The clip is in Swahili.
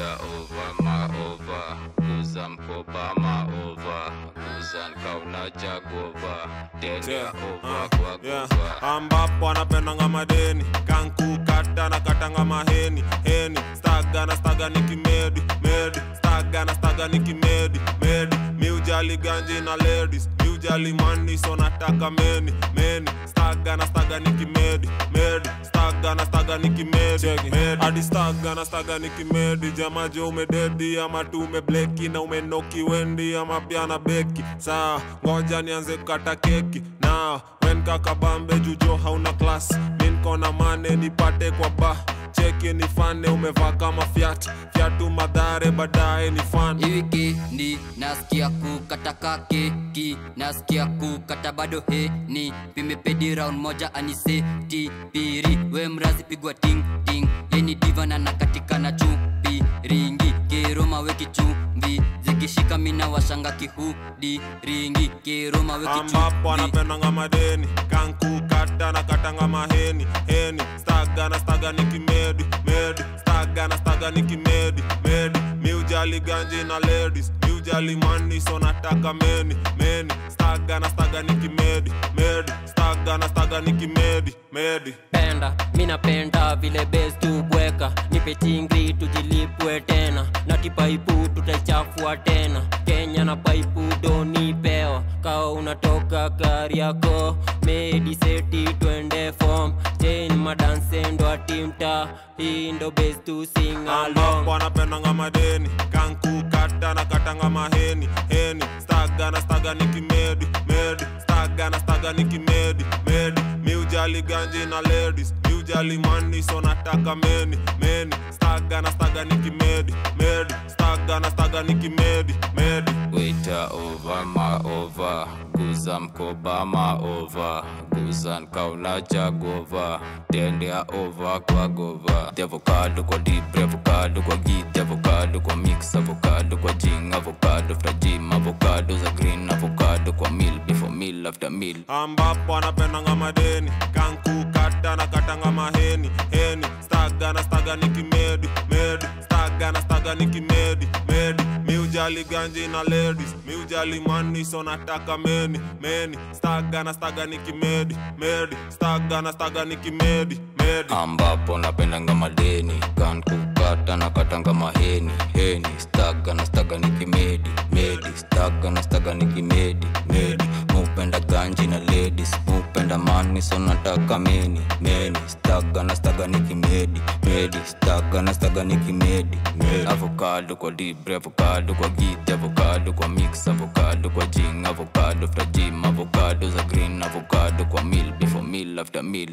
Over kuza mkoba kuza nkauna jagova, tende Yeah, over uh, kwa yeah. ambapo anapendanga madeni kankukata na katanga maheni heni staga na staga ni kimedi medi staga na staga ni kimedi medi. Miujali ganji na ladies miujali mani so nataka meni meni staga na staga ni kimedi medi staga na staga nikimedi staga na staga nikimedi jamajo umededi ama tu umebleki na umenoki wendi ama pia na beki. Saa ngoja nianze kukata keki. Na wenkakabambe jujo hauna klas na mane nipate kwa ba. Cheki nifane umevaa kama fyat fyatu madhare baadaye ni fan Hii wikendi nasikia kukata keki, nasikia kukata bado heni, pimepedi round moja aniseti. Piri, we mrazi pigwa ting ting, yeni divana na nakatika na chupi washanga kihudi ringi, kiruma ambapo kichumbi anapendanga madeni kankukata na katanga maheni heni staga na staga ni kimedi medi. Staga na staga ni kimedi medi. Miujali ganji na ladies miujali mani so nataka meni meni. Staga na staga ni kimedi medi. Staga na staga ni kimedi medi. Penda mi napenda vile bes tubweka. Nipe chingri tujilipwe tena. Na kipaipu tutaichafua tena gari yako mediseti twende chain madanse ndo atimta hii ndo bes tu singalong ambapo anapendanga madeni kankukata na katanga maheni. Heni staga na staga ni kimedi medi. Staga na staga ni kimedi medi. Miujali ganji na ladies miujali mani so nataka meni meni. Staga na staga ni kimedi medi. Staga na staga ni kimedi medi. Waiter over maova, kuza mkoba maova, kuza nkauna jagova, tende ya over kwa gova. The avocado kwa deep, avocado kwa git, avocado kwa mix, avocado kwa jing, avocado after gym, avocado za green, avocado kwa meal, before meal after meal. ambapo anapendanga madeni kankukata na katanga maheni heni staga na staga ni kimedi medi staga niki medi. Medi miujali ganji na ladies. Miujali mani so nataka meni meni. Staga na staga niki kimedi medi. Staga na staga niki kimedi medi. Ambapo napendanga madeni. Kan kukata na katanga maheni heni. Staga na staga niki kimedi medi. Staga na staga nikimedi medi, medi mupenda ganji na ladies upenda mani so nataka meni meni staga na staga ni kimedi medi. Staga na staga ni kimedi medi. Avocado kwa libre avocado kwa git avocado kwa mix avocado kwa jing avocado after gym avocado za green avocado kwa meal before meal after meal